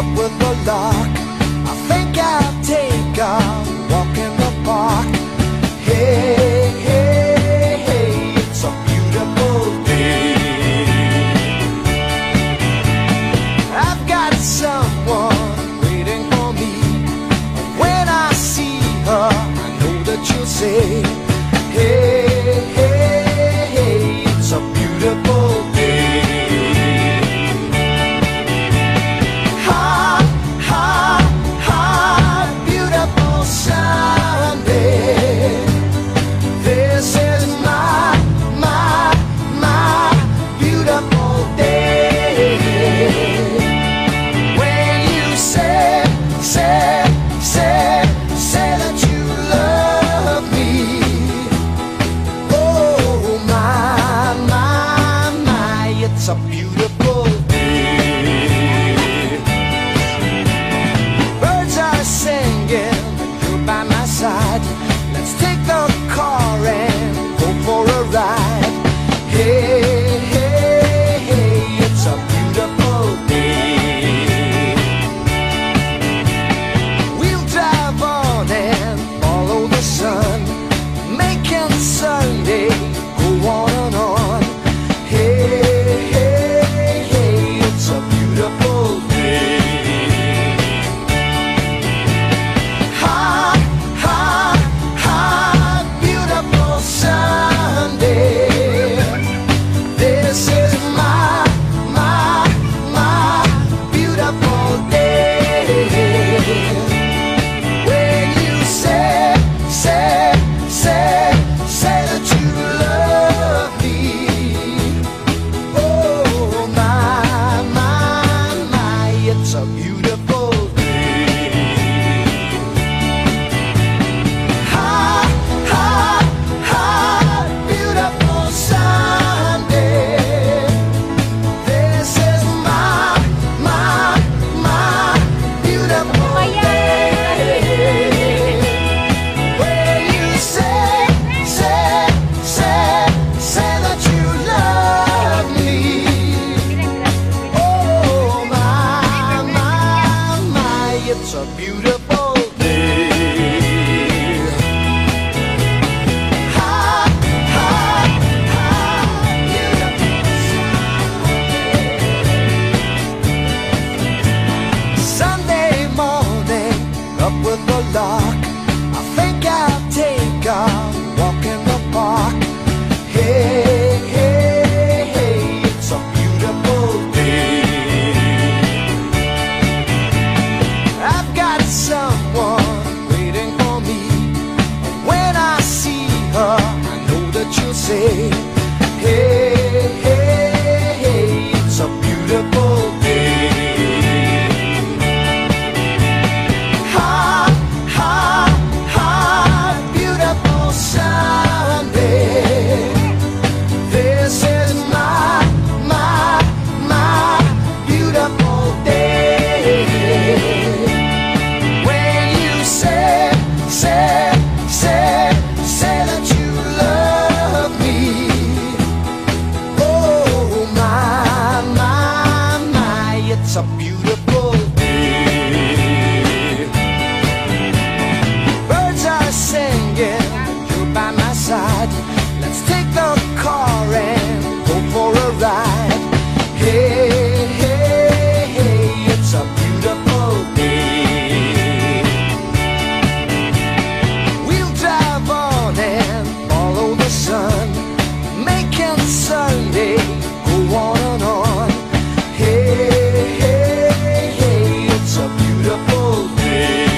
up with the light. qué It's a beautiful day. Sunday morning, up with the. I think I'll take a walk in the park. Hey. say. day.